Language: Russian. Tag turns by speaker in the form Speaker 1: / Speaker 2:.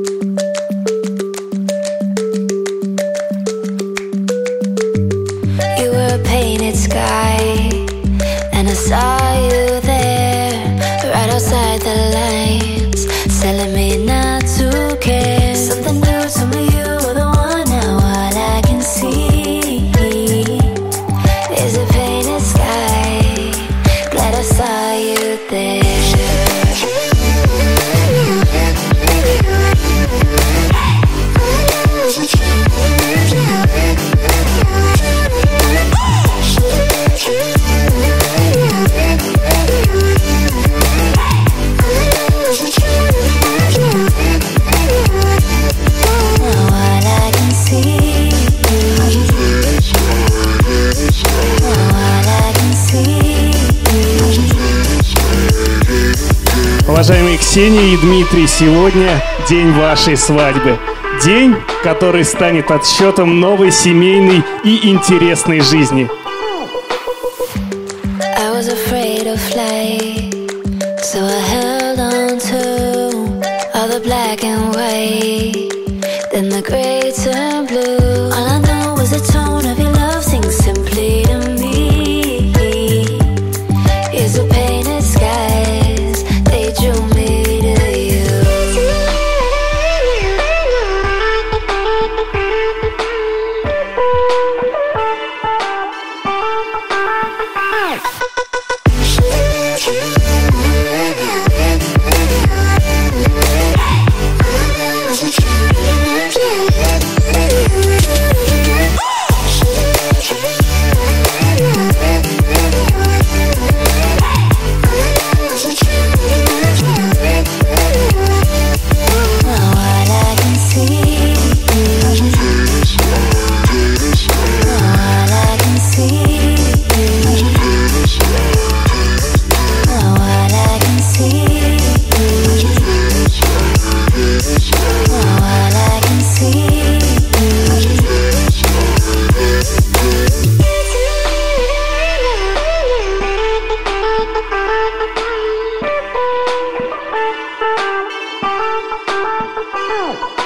Speaker 1: You were a painted sky, and I saw
Speaker 2: уважаемые Ксения и Дмитрий, сегодня день вашей свадьбы. День, который станет отсчетом новой семейной и интересной жизни.
Speaker 1: All I know was the tone of your Yeah. now.